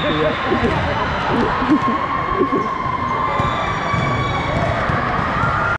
just